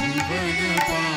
Viva Nepal.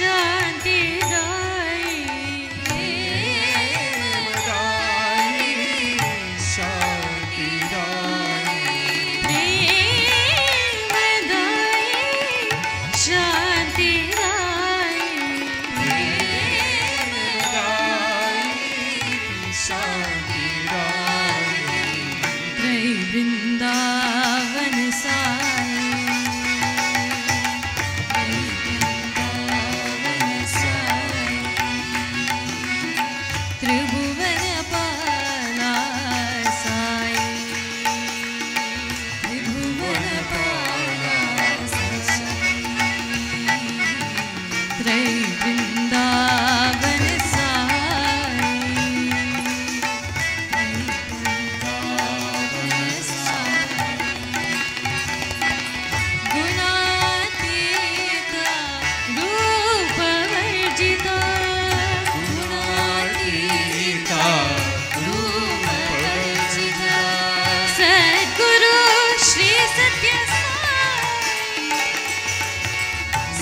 Shanti